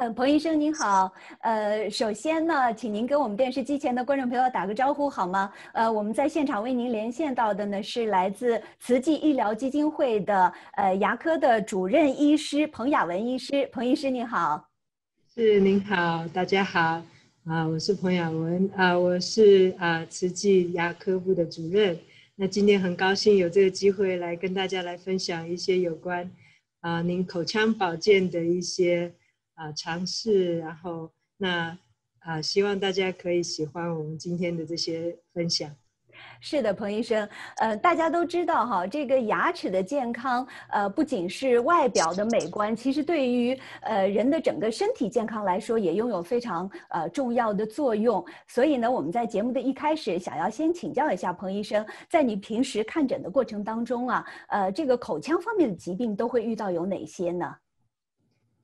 呃，彭医生您好，呃，首先呢，请您跟我们电视机前的观众朋友打个招呼好吗？呃，我们在现场为您连线到的呢是来自慈济医疗基金会的呃牙科的主任医师彭雅文医师，彭医师您好。是您好，大家好啊，我是彭雅文啊，我是啊慈济牙科部的主任。那今天很高兴有这个机会来跟大家来分享一些有关啊您口腔保健的一些。啊，尝试，然后那啊，希望大家可以喜欢我们今天的这些分享。是的，彭医生，呃，大家都知道哈，这个牙齿的健康，呃，不仅是外表的美观，其实对于呃人的整个身体健康来说，也拥有非常呃重要的作用。所以呢，我们在节目的一开始，想要先请教一下彭医生，在你平时看诊的过程当中啊，呃，这个口腔方面的疾病都会遇到有哪些呢？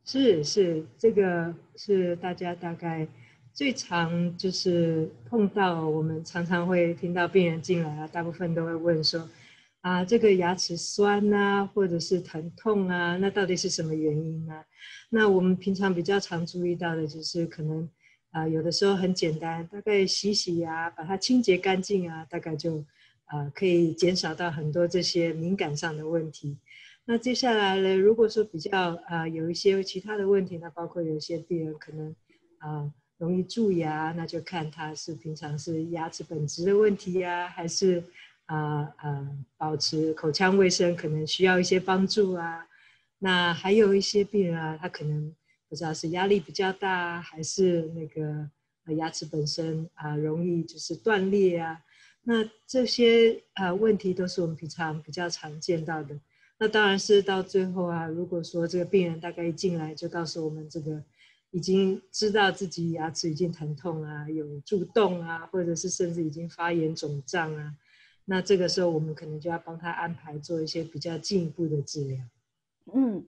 是是，这个是大家大概最常就是碰到，我们常常会听到病人进来啊，大部分都会问说，啊，这个牙齿酸呐，或者是疼痛啊，那到底是什么原因呢？那我们平常比较常注意到的就是可能啊，有的时候很简单，大概洗洗牙，把它清洁干净啊，大概就啊可以减少到很多这些敏感上的问题。那接下来呢？如果说比较啊有一些其他的问题，那包括有一些病人可能啊容易蛀牙，那就看他是平常是牙齿本质的问题呀，还是啊啊保持口腔卫生可能需要一些帮助啊。那还有一些病人啊，他可能不知道是压力比较大，还是那个牙齿本身啊容易就是断裂啊。那这些啊问题都是我们平常比较常见到的。那当然是到最后啊，如果说这个病人大概一进来就告诉我们这个，已经知道自己牙齿已经疼痛啊，有蛀洞啊，或者是甚至已经发炎肿胀啊，那这个时候我们可能就要帮他安排做一些比较进一步的治疗。嗯，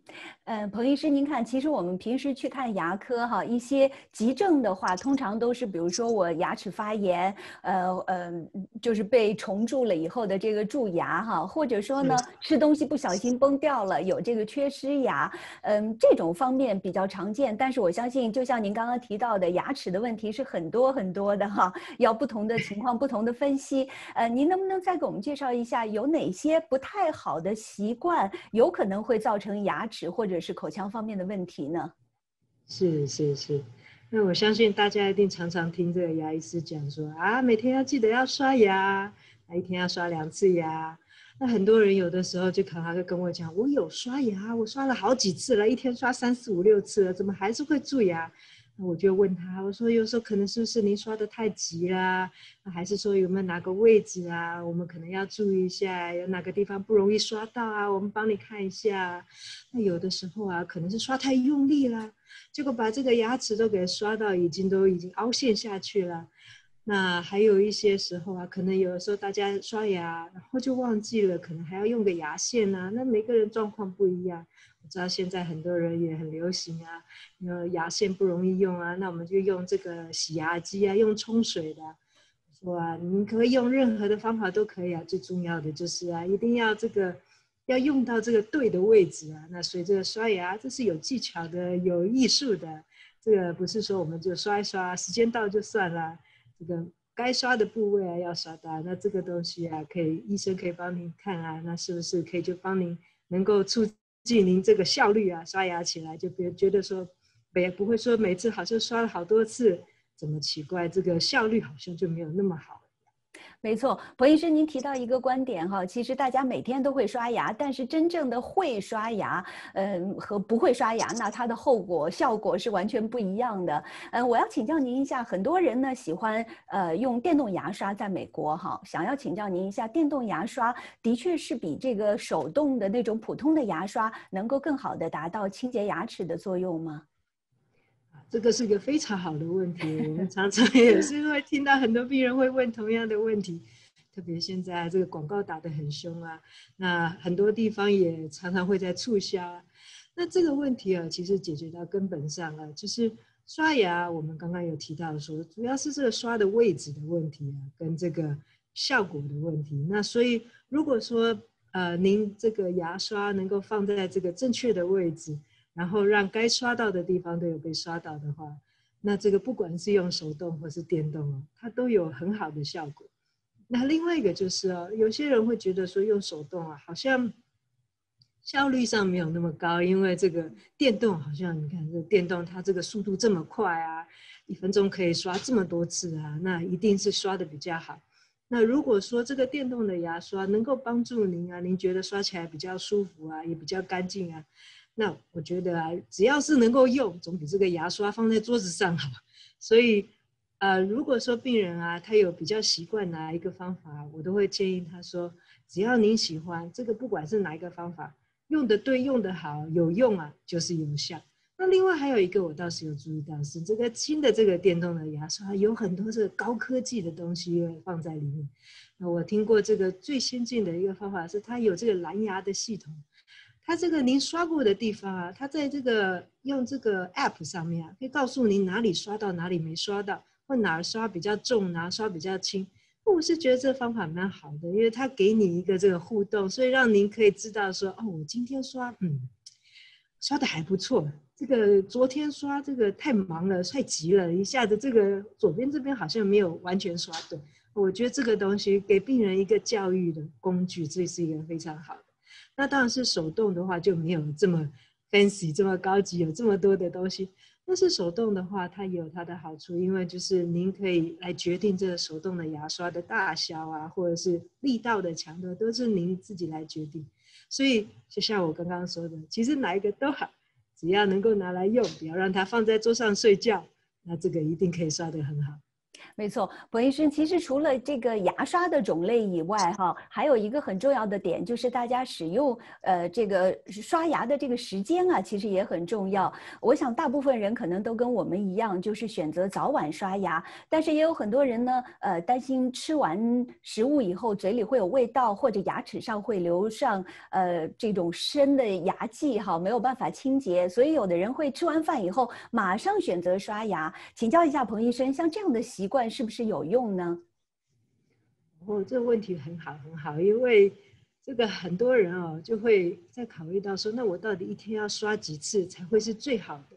呃，彭医师，您看，其实我们平时去看牙科哈，一些急症的话，通常都是比如说我牙齿发炎，呃呃，就是被虫蛀了以后的这个蛀牙哈，或者说呢吃东西不小心崩掉了，有这个缺失牙，嗯，这种方面比较常见。但是我相信，就像您刚刚提到的，牙齿的问题是很多很多的哈，要不同的情况不同的分析。呃，您能不能再给我们介绍一下，有哪些不太好的习惯，有可能会造成？成牙齿或者是口腔方面的问题呢？是是是，那我相信大家一定常常听这个牙医师讲说啊，每天要记得要刷牙，啊一天要刷两次牙。那很多人有的时候就可能会跟我讲，我有刷牙，我刷了好几次了，一天刷三四五六次了，怎么还是会蛀牙？我就问他，我说有时候可能是不是您刷的太急啦？那还是说有没有哪个位置啊？我们可能要注意一下，有哪个地方不容易刷到啊？我们帮你看一下。那有的时候啊，可能是刷太用力了，结果把这个牙齿都给刷到已经都已经凹陷下去了。那还有一些时候啊，可能有的时候大家刷牙，然后就忘记了，可能还要用个牙线啊。那每个人状况不一样。知道现在很多人也很流行啊，呃，牙线不容易用啊，那我们就用这个洗牙机啊，用冲水的，说啊，你可以用任何的方法都可以啊，最重要的就是啊，一定要这个要用到这个对的位置啊。那随着刷牙，这是有技巧的，有艺术的，这个不是说我们就刷一刷，时间到就算了，这个该刷的部位啊要刷到。那这个东西啊，可以医生可以帮您看啊，那是不是可以就帮您能够促。记您这个效率啊，刷牙起来就别觉得说，也不会说每次好像刷了好多次，怎么奇怪？这个效率好像就没有那么好。没错，彭医生，您提到一个观点哈，其实大家每天都会刷牙，但是真正的会刷牙，嗯，和不会刷牙，那它的后果效果是完全不一样的。嗯，我要请教您一下，很多人呢喜欢呃用电动牙刷，在美国哈，想要请教您一下，电动牙刷的确是比这个手动的那种普通的牙刷能够更好的达到清洁牙齿的作用吗？这个是一个非常好的问题，我们常常也是会听到很多病人会问同样的问题，特别现在这个广告打得很凶啊，那很多地方也常常会在促销。那这个问题啊，其实解决到根本上啊，就是刷牙，我们刚刚有提到说，主要是这个刷的位置的问题啊，跟这个效果的问题。那所以如果说呃您这个牙刷能够放在这个正确的位置。然后让该刷到的地方都有被刷到的话，那这个不管是用手动或是电动哦，它都有很好的效果。那另外一个就是哦，有些人会觉得说用手动啊，好像效率上没有那么高，因为这个电动好像你看这电动它这个速度这么快啊，一分钟可以刷这么多次啊，那一定是刷的比较好。那如果说这个电动的牙刷能够帮助您啊，您觉得刷起来比较舒服啊，也比较干净啊。那我觉得啊，只要是能够用，总比这个牙刷放在桌子上好。所以，呃，如果说病人啊，他有比较习惯哪一个方法，我都会建议他说，只要您喜欢这个，不管是哪一个方法，用的对，用的好，有用啊，就是有效。那另外还有一个，我倒是有注意到，是这个新的这个电动的牙刷，有很多这个高科技的东西放在里面。那我听过这个最先进的一个方法是，它有这个蓝牙的系统。它这个您刷过的地方啊，它在这个用这个 app 上面啊，可以告诉您哪里刷到，哪里没刷到，或哪儿刷比较重，哪刷比较轻。我是觉得这方法蛮好的，因为它给你一个这个互动，所以让您可以知道说，哦，我今天刷，嗯，刷的还不错。这个昨天刷这个太忙了，太急了，一下子这个左边这边好像没有完全刷对。我觉得这个东西给病人一个教育的工具，这是一个非常好的。那当然是手动的话就没有这么 fancy 这么高级，有这么多的东西。但是手动的话，它有它的好处，因为就是您可以来决定这个手动的牙刷的大小啊，或者是力道的强度，都是您自己来决定。所以就像我刚刚说的，其实哪一个都好，只要能够拿来用，不要让它放在桌上睡觉，那这个一定可以刷得很好。没错，博医生，其实除了这个牙刷的种类以外，哈，还有一个很重要的点，就是大家使用呃这个刷牙的这个时间啊，其实也很重要。我想大部分人可能都跟我们一样，就是选择早晚刷牙，但是也有很多人呢，呃，担心吃完食物以后嘴里会有味道，或者牙齿上会留上呃这种深的牙迹，哈，没有办法清洁，所以有的人会吃完饭以后马上选择刷牙。请教一下彭医生，像这样的习惯。是不是有用呢？哦，这个问题很好很好，因为这个很多人哦就会在考虑到说，那我到底一天要刷几次才会是最好的？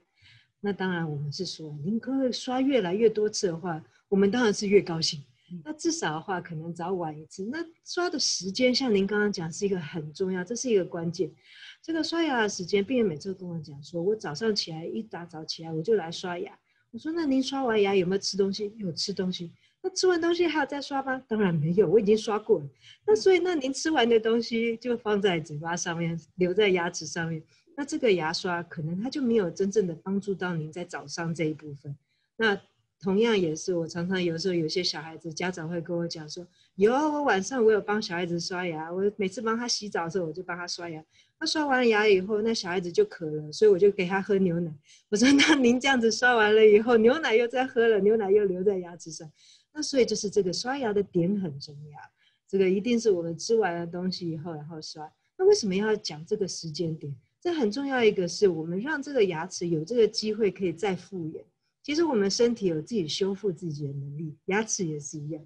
那当然我们是说，您可以刷越来越多次的话，我们当然是越高兴。那至少的话，可能早晚一次。那刷的时间，像您刚刚讲，是一个很重要，这是一个关键。这个刷牙的时间，病人每次跟我讲说，我早上起来一大早起来我就来刷牙。我说：“那您刷完牙有没有吃东西？有吃东西。那吃完东西还要再刷吗？当然没有，我已经刷过了。那所以，那您吃完的东西就放在嘴巴上面，留在牙齿上面。那这个牙刷可能它就没有真正的帮助到您在早上这一部分。那同样也是，我常常有时候有些小孩子家长会跟我讲说：有，我晚上我有帮小孩子刷牙，我每次帮他洗澡的时候，我就帮他刷牙。”他刷完牙以后，那小孩子就渴了，所以我就给他喝牛奶。我说：“那您这样子刷完了以后，牛奶又在喝了，牛奶又留在牙齿上，那所以就是这个刷牙的点很重要。这个一定是我们吃完了东西以后，然后刷。那为什么要讲这个时间点？这很重要，一个是我们让这个牙齿有这个机会可以再复原。其实我们身体有自己修复自己的能力，牙齿也是一样。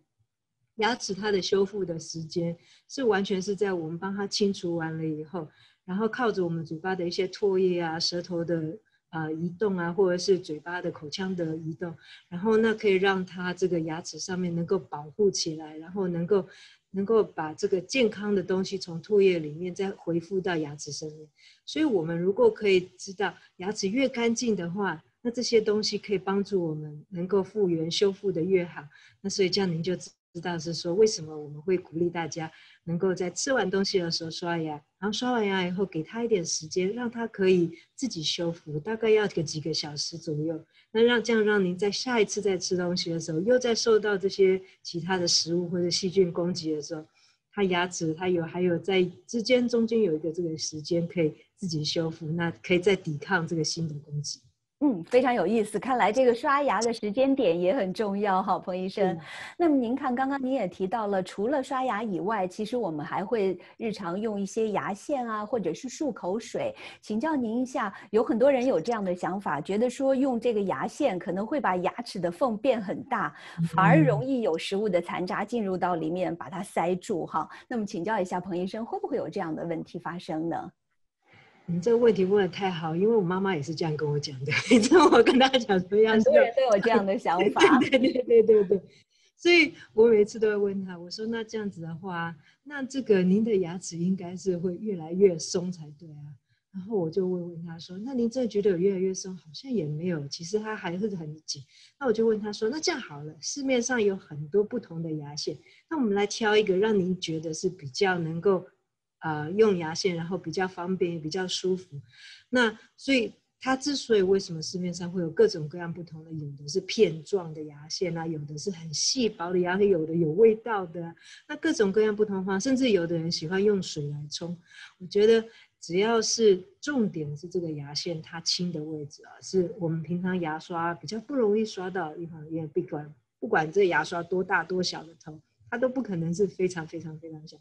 牙齿它的修复的时间是完全是在我们帮它清除完了以后。”然后靠着我们嘴巴的一些唾液啊、舌头的啊移动啊，或者是嘴巴的口腔的移动，然后那可以让它这个牙齿上面能够保护起来，然后能够能够把这个健康的东西从唾液里面再回复到牙齿上面。所以，我们如果可以知道牙齿越干净的话，那这些东西可以帮助我们能够复原、修复的越好。那所以这样您就知道是说为什么我们会鼓励大家。能够在吃完东西的时候刷牙，然后刷完牙以后给他一点时间，让他可以自己修复，大概要个几个小时左右。那让这样让您在下一次再吃东西的时候，又在受到这些其他的食物或者细菌攻击的时候，他牙齿他有还有在之间中间有一个这个时间可以自己修复，那可以再抵抗这个新的攻击。嗯，非常有意思。看来这个刷牙的时间点也很重要哈，彭医生。那么您看，刚刚您也提到了，除了刷牙以外，其实我们还会日常用一些牙线啊，或者是漱口水。请教您一下，有很多人有这样的想法，觉得说用这个牙线可能会把牙齿的缝变很大，反而容易有食物的残渣进入到里面，把它塞住哈。那么请教一下彭医生，会不会有这样的问题发生呢？你这个问题问的太好，因为我妈妈也是这样跟我讲的。你知道我跟她讲说，很多人都有这样的想法。对对对对对。所以我每次都会问他，我说那这样子的话，那这个您的牙齿应该是会越来越松才对啊。然后我就问问他说，那您真的觉得有越来越松？好像也没有，其实它还是很紧。那我就问他说，那这样好了，市面上有很多不同的牙线，那我们来挑一个让您觉得是比较能够。呃，用牙线，然后比较方便，也比较舒服。那所以它之所以为什么市面上会有各种各样不同的，有的是片状的牙线啊，有的是很细薄的牙线，有的有味道的。那各种各样不同方，甚至有的人喜欢用水来冲。我觉得只要是重点是这个牙线它轻的位置啊，是我们平常牙刷比较不容易刷到的地方，也不管不管这牙刷多大多小的头，它都不可能是非常非常非常小。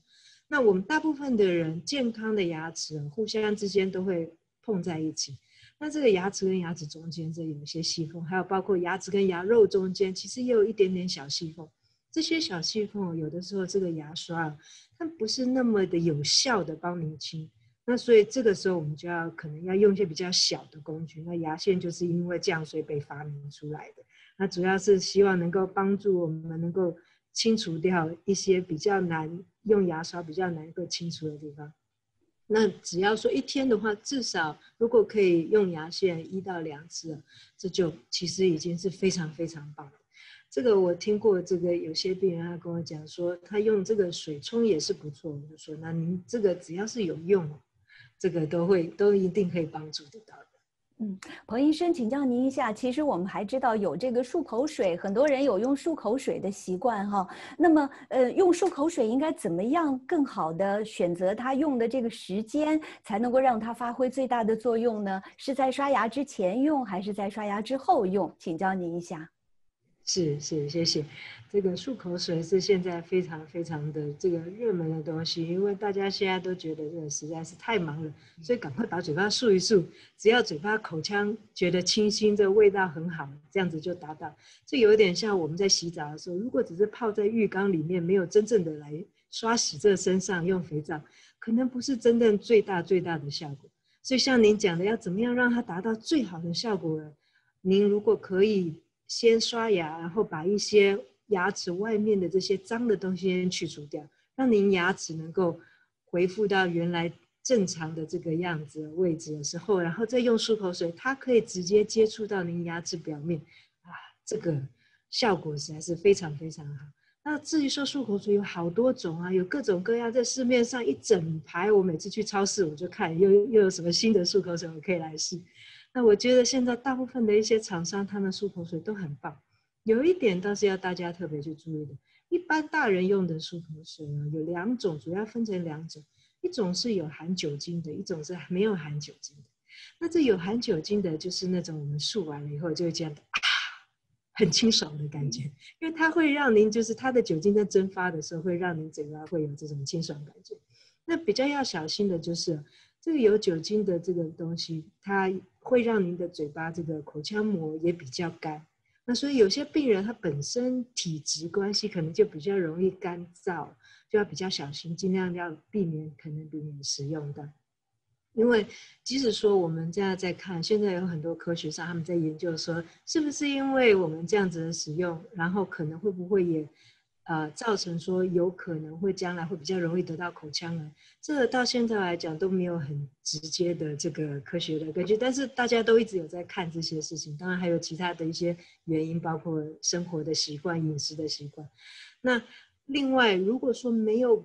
那我们大部分的人健康的牙齿互相之间都会碰在一起。那这个牙齿跟牙齿中间这有一些细缝，还有包括牙齿跟牙肉中间，其实也有一点点小细缝。这些小细缝有的时候这个牙刷它不是那么的有效的帮您清。那所以这个时候我们就要可能要用一些比较小的工具。那牙线就是因为这样所以被发明出来的。那主要是希望能够帮助我们能够。清除掉一些比较难用牙刷比较难够清除的地方，那只要说一天的话，至少如果可以用牙线一到两次，这就其实已经是非常非常棒的。这个我听过，这个有些病人他跟我讲说，他用这个水冲也是不错。我就说，那您这个只要是有用，这个都会都一定可以帮助得到。嗯，彭医生，请教您一下，其实我们还知道有这个漱口水，很多人有用漱口水的习惯哈。那么，呃，用漱口水应该怎么样更好的选择它用的这个时间，才能够让它发挥最大的作用呢？是在刷牙之前用，还是在刷牙之后用？请教您一下。是是，谢谢。这个漱口水是现在非常非常的这个热门的东西，因为大家现在都觉得这个实在是太忙了，所以赶快把嘴巴漱一漱，只要嘴巴口腔觉得清新，这味道很好，这样子就达到。这有点像我们在洗澡的时候，如果只是泡在浴缸里面，没有真正的来刷洗这身上用肥皂，可能不是真正最大最大的效果。所以像您讲的，要怎么样让它达到最好的效果呢？您如果可以。先刷牙，然后把一些牙齿外面的这些脏的东西先去除掉，让您牙齿能够恢复到原来正常的这个样子位置的时候，然后再用漱口水，它可以直接接触到您牙齿表面，啊，这个效果实在是非常非常好。那至于说漱口水有好多种啊，有各种各样，在市面上一整排，我每次去超市我就看又又有什么新的漱口水我可以来试。那我觉得现在大部分的一些厂商，他们漱口水都很棒。有一点倒是要大家特别去注意的，一般大人用的漱口水呢，有两种，主要分成两种，一种是有含酒精的，一种是没有含酒精的。那这有含酒精的，就是那种我们漱完了以后就会这样啊，很清爽的感觉，因为它会让您就是它的酒精在蒸发的时候，会让您嘴巴会有这种清爽感觉。那比较要小心的就是。这个有酒精的这个东西，它会让您的嘴巴这个口腔膜也比较干。那所以有些病人他本身体质关系，可能就比较容易干燥，就要比较小心，尽量要避免可能避免使用的。因为即使说我们现在在看，现在有很多科学上他们在研究说，是不是因为我们这样子的使用，然后可能会不会也。呃，造成说有可能会将来会比较容易得到口腔癌，这个到现在来讲都没有很直接的这个科学的根据，但是大家都一直有在看这些事情，当然还有其他的一些原因，包括生活的习惯、饮食的习惯。那另外，如果说没有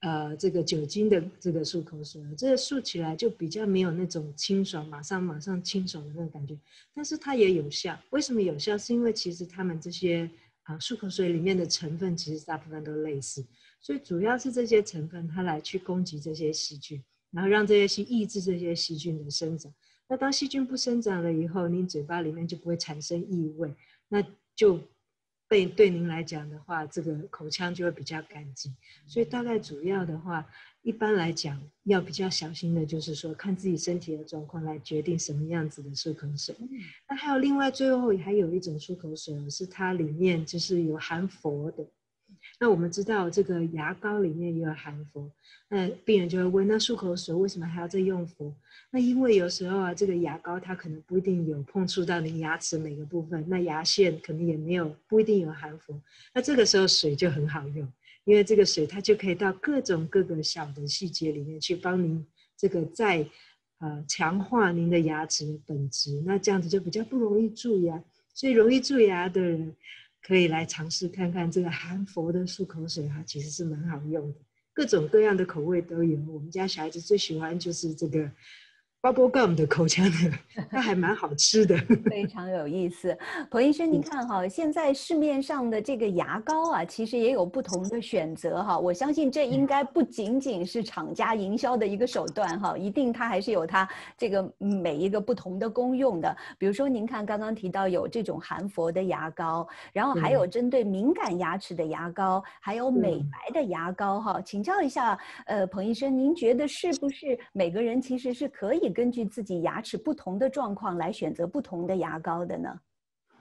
呃这个酒精的这个漱口水，这个漱起来就比较没有那种清爽，马上马上清爽的那种感觉，但是它也有效。为什么有效？是因为其实他们这些。漱口水里面的成分其实大部分都类似，所以主要是这些成分它来去攻击这些细菌，然后让这些去抑制这些细菌的生长。那当细菌不生长了以后，你嘴巴里面就不会产生异味，那就被对您来讲的话，这个口腔就会比较干净。所以大概主要的话。一般来讲，要比较小心的，就是说看自己身体的状况来决定什么样子的漱口水。那还有另外最后还有一种漱口水，是它里面就是有含氟的。那我们知道这个牙膏里面也有含氟，那病人就会问：那漱口水为什么还要再用氟？那因为有时候啊，这个牙膏它可能不一定有碰触到你牙齿每个部分，那牙线可能也没有不一定有含氟，那这个时候水就很好用，因为这个水它就可以到各种各个小的细节里面去帮您这个在呃强化您的牙齿的本质，那这样子就比较不容易蛀牙，所以容易蛀牙的人。可以来尝试看看这个含氟的漱口水，它其实是蛮好用的，各种各样的口味都有。我们家小孩子最喜欢就是这个。Bubble gum 的口腔的，它还蛮好吃的，非常有意思。彭医生，您看哈，现在市面上的这个牙膏啊，其实也有不同的选择哈。我相信这应该不仅仅是厂家营销的一个手段哈，一定它还是有它这个每一个不同的功用的。比如说，您看刚刚提到有这种含氟的牙膏，然后还有针对敏感牙齿的牙膏，还有美白的牙膏哈。请教一下，呃，彭医生，您觉得是不是每个人其实是可以？根据自己牙齿不同的状况来选择不同的牙膏的呢？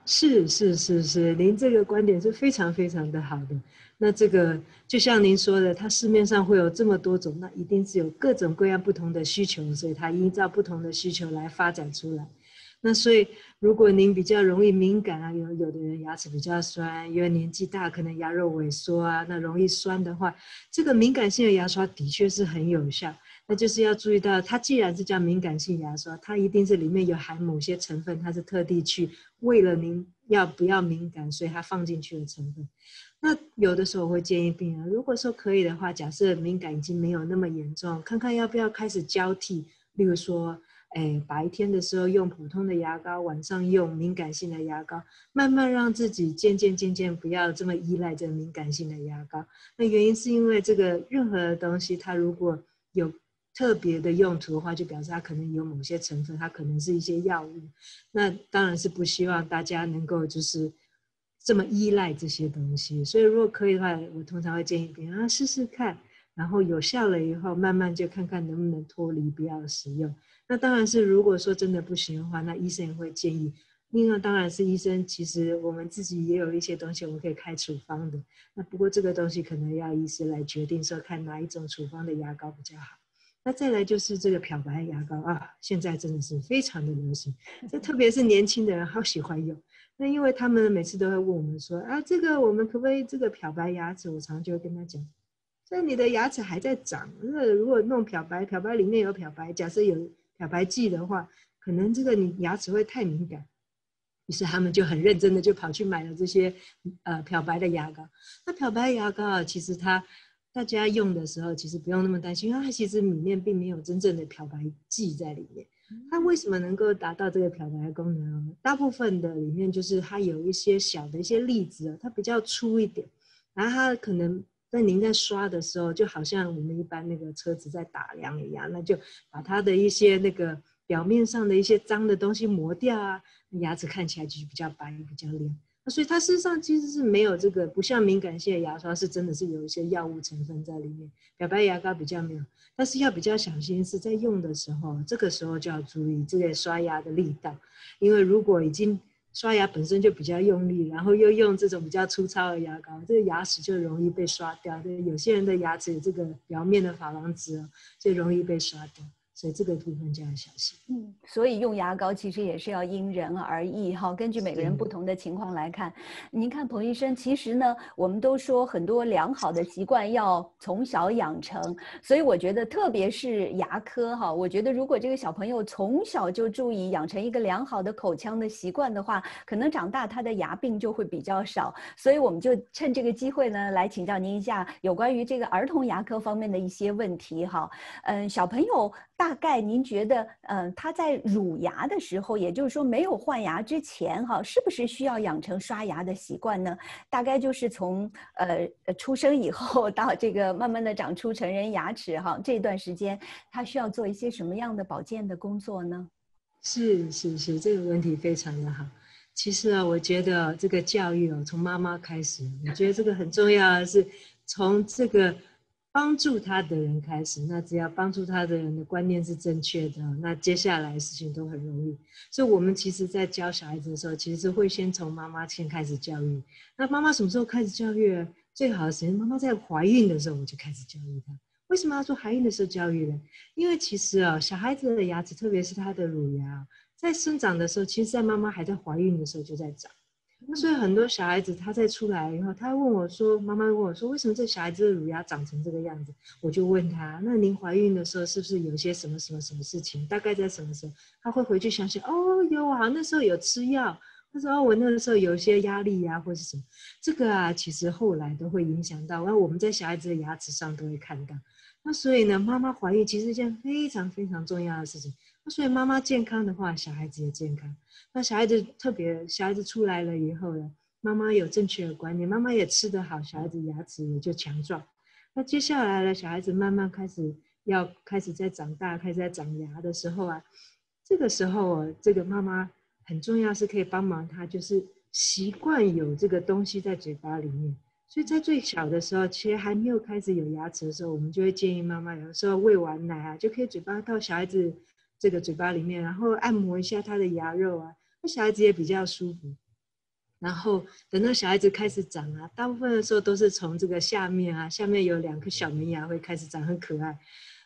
是是是是，您这个观点是非常非常的好的。那这个就像您说的，它市面上会有这么多种，那一定是有各种各样不同的需求，所以它依照不同的需求来发展出来。那所以，如果您比较容易敏感啊，有有的人牙齿比较酸，因为年纪大，可能牙肉萎缩啊，那容易酸的话，这个敏感性的牙刷的确是很有效。那就是要注意到，它既然是叫敏感性牙刷，它一定是里面有含某些成分，它是特地去为了您要不要敏感，所以它放进去的成分。那有的时候我会建议病人，如果说可以的话，假设敏感已经没有那么严重，看看要不要开始交替，例如说，哎，白天的时候用普通的牙膏，晚上用敏感性的牙膏，慢慢让自己渐渐渐渐不要这么依赖这敏感性的牙膏。那原因是因为这个任何东西，它如果有特别的用途的话，就表示它可能有某些成分，它可能是一些药物。那当然是不希望大家能够就是这么依赖这些东西。所以如果可以的话，我通常会建议别人啊试试看，然后有效了以后，慢慢就看看能不能脱离，不要使用。那当然是如果说真的不行的话，那医生也会建议。另外当然是医生，其实我们自己也有一些东西我们可以开处方的。那不过这个东西可能要医师来决定，说看哪一种处方的牙膏比较好。那再来就是这个漂白牙膏啊，现在真的是非常的流行，这特别是年轻的人好喜欢用。那因为他们每次都会问我们说啊，这个我们可不可以这个漂白牙齿？我常常就会跟他讲，这你的牙齿还在长，那如果弄漂白，漂白里面有漂白，假设有漂白剂的话，可能这个你牙齿会太敏感。于是他们就很认真的就跑去买了这些呃漂白的牙膏。那漂白牙膏啊，其实它。大家用的时候，其实不用那么担心，因为它其实里面并没有真正的漂白剂在里面。它为什么能够达到这个漂白功能呢？大部分的里面就是它有一些小的一些粒子，它比较粗一点，然后它可能在您在刷的时候，就好像我们一般那个车子在打量一样，那就把它的一些那个表面上的一些脏的东西磨掉啊，牙齿看起来就是比较白，比较亮。所以它事实上其实是没有这个，不像敏感性的牙刷是真的是有一些药物成分在里面。漂白牙膏比较没有，但是要比较小心是在用的时候，这个时候就要注意这个刷牙的力道，因为如果已经刷牙本身就比较用力，然后又用这种比较粗糙的牙膏，这个牙齿就容易被刷掉。对，有些人的牙齿有这个表面的珐琅质哦，就容易被刷掉。所以这个部分就要小心。嗯，所以用牙膏其实也是要因人而异哈，根据每个人不同的情况来看。您看彭医生，其实呢，我们都说很多良好的习惯要从小养成，所以我觉得特别是牙科哈，我觉得如果这个小朋友从小就注意养成一个良好的口腔的习惯的话，可能长大他的牙病就会比较少。所以我们就趁这个机会呢，来请教您一下有关于这个儿童牙科方面的一些问题哈。嗯，小朋友大。大概您觉得，嗯，他在乳牙的时候，也就是说没有换牙之前，哈，是不是需要养成刷牙的习惯呢？大概就是从呃出生以后到这个慢慢的长出成人牙齿，哈，这段时间他需要做一些什么样的保健的工作呢？是是是，这个问题非常的好。其实啊，我觉得这个教育哦，从妈妈开始，我觉得这个很重要的是从这个。帮助他的人开始，那只要帮助他的人的观念是正确的，那接下来事情都很容易。所以，我们其实在教小孩子的时候，其实会先从妈妈先开始教育。那妈妈什么时候开始教育？最好的时间，妈妈在怀孕的时候我就开始教育她。为什么要做怀孕的时候教育呢？因为其实啊，小孩子的牙齿，特别是他的乳牙，在生长的时候，其实在妈妈还在怀孕的时候就在长。那所以很多小孩子他在出来以后，他问我说：“妈妈问我说，为什么这小孩子的乳牙长成这个样子？”我就问他：“那您怀孕的时候是不是有些什么什么什么事情？大概在什么时候？”他会回去想想：“哦，有啊，那时候有吃药。”他说：“哦，我那个时候有一些压力呀，或是什么。”这个啊，其实后来都会影响到，那我们在小孩子的牙齿上都会看到。那所以呢，妈妈怀孕其实一件非常非常重要的事情。所以妈妈健康的话，小孩子也健康。那小孩子特别，小孩子出来了以后呢，妈妈有正确的观念，妈妈也吃得好，小孩子牙齿也就强壮。那接下来呢，小孩子慢慢开始要开始在长大，开始在长牙的时候啊，这个时候啊，这个妈妈很重要，是可以帮忙他，就是习惯有这个东西在嘴巴里面。所以在最小的时候，其实还没有开始有牙齿的时候，我们就会建议妈妈，有时候喂完奶啊，就可以嘴巴到小孩子这个嘴巴里面，然后按摩一下他的牙肉啊，那小孩子也比较舒服。然后等到小孩子开始长啊，大部分的时候都是从这个下面啊，下面有两颗小门牙会开始长，很可爱。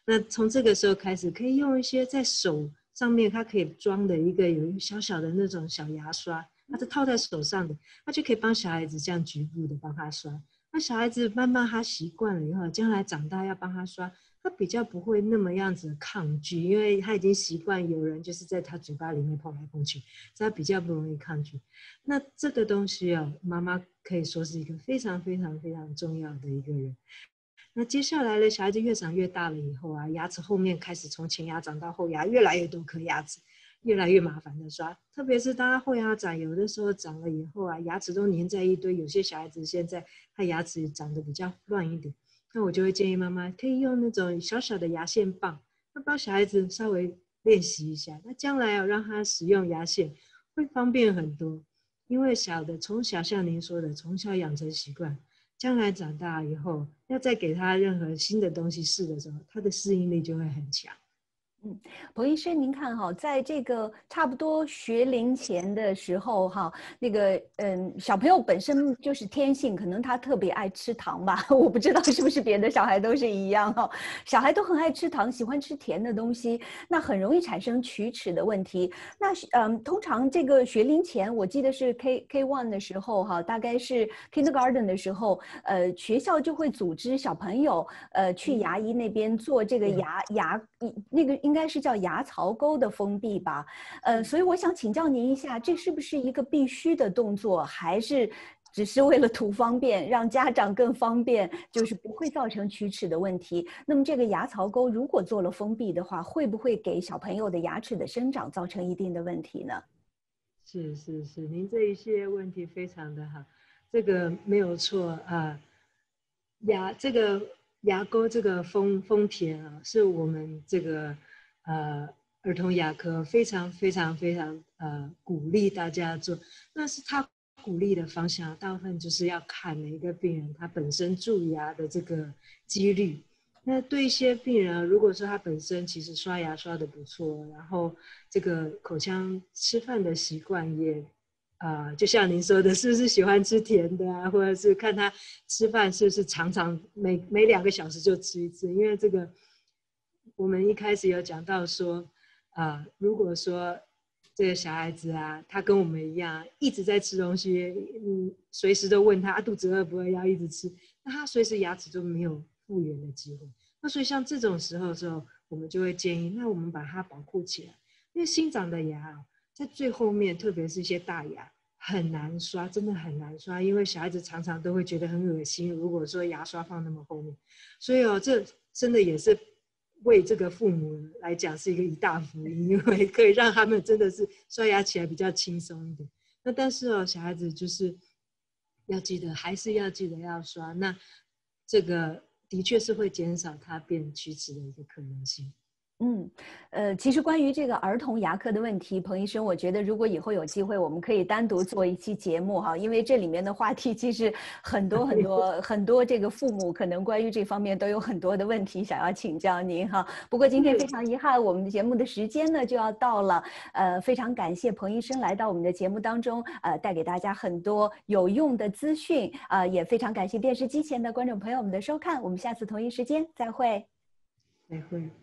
那从这个时候开始，可以用一些在手上面它可以装的一个有小小的那种小牙刷。它是套在手上的，它就可以帮小孩子这样局部的帮他刷。那小孩子慢慢他习惯了以后，将来长大要帮他刷，他比较不会那么样子抗拒，因为他已经习惯有人就是在他嘴巴里面碰来碰去，所以他比较不容易抗拒。那这个东西哦，妈妈可以说是一个非常非常非常重要的一个人。那接下来呢，小孩子越长越大了以后啊，牙齿后面开始从前牙长到后牙，越来越多颗牙齿。越来越麻烦的刷，特别是当他后牙长，有的时候长了以后啊，牙齿都粘在一堆。有些小孩子现在他牙齿长得比较乱一点，那我就会建议妈妈可以用那种小小的牙线棒，那帮小孩子稍微练习一下。那将来要让他使用牙线会方便很多，因为小的从小像您说的，从小养成习惯，将来长大以后要再给他任何新的东西试的时候，他的适应力就会很强。嗯，彭医生，您看哈，在这个差不多学龄前的时候哈，那个嗯，小朋友本身就是天性，可能他特别爱吃糖吧，我不知道是不是别的小孩都是一样哈，小孩都很爱吃糖，喜欢吃甜的东西，那很容易产生龋齿的问题。那嗯，通常这个学龄前，我记得是 K K one 的时候哈，大概是 Kindergarten 的时候，呃，学校就会组织小朋友呃去牙医那边做这个牙牙那个应。应该是叫牙槽沟的封闭吧，呃，所以我想请教您一下，这是不是一个必须的动作，还是只是为了图方便，让家长更方便，就是不会造成龋齿的问题？那么这个牙槽沟如果做了封闭的话，会不会给小朋友的牙齿的生长造成一定的问题呢？是是是，您这一些问题非常的好，这个没有错啊，牙这个牙沟这个封封填啊，是我们这个。呃，儿童牙科非常非常非常呃鼓励大家做，但是他鼓励的方向大部分就是要看每一个病人他本身蛀牙的这个几率。那对一些病人，如果说他本身其实刷牙刷的不错，然后这个口腔吃饭的习惯也啊，就像您说的，是不是喜欢吃甜的啊，或者是看他吃饭是不是常常每每两个小时就吃一次，因为这个。我们一开始有讲到说，啊，如果说这个小孩子啊，他跟我们一样一直在吃东西，嗯，随时都问他肚子饿不饿，要一直吃，那他随时牙齿都没有复原的机会。那所以像这种时候的时候，我们就会建议，那我们把它保护起来，因为新长的牙在最后面，特别是一些大牙很难刷，真的很难刷，因为小孩子常常都会觉得很恶心。如果说牙刷放那么后面，所以哦，这真的也是。为这个父母来讲是一个一大福音，因为可以让他们真的是刷牙起来比较轻松一点。那但是哦，小孩子就是要记得，还是要记得要刷。那这个的确是会减少他变龋齿的一个可能性。嗯，呃，其实关于这个儿童牙科的问题，彭医生，我觉得如果以后有机会，我们可以单独做一期节目哈，因为这里面的话题其实很多很多很多，这个父母可能关于这方面都有很多的问题想要请教您哈。不过今天非常遗憾，我们的节目的时间呢就要到了，呃，非常感谢彭医生来到我们的节目当中，呃，带给大家很多有用的资讯，啊，也非常感谢电视机前的观众朋友们的收看，我们下次同一时间再会，再会。